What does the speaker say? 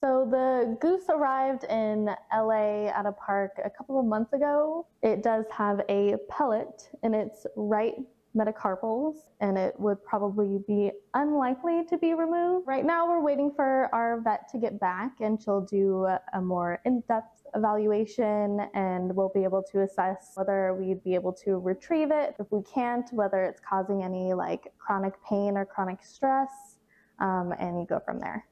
So the goose arrived in LA at a park a couple of months ago. It does have a pellet in its right metacarpals and it would probably be unlikely to be removed. Right now we're waiting for our vet to get back and she'll do a more in-depth evaluation and we'll be able to assess whether we'd be able to retrieve it. If we can't, whether it's causing any like chronic pain or chronic stress um, and go from there.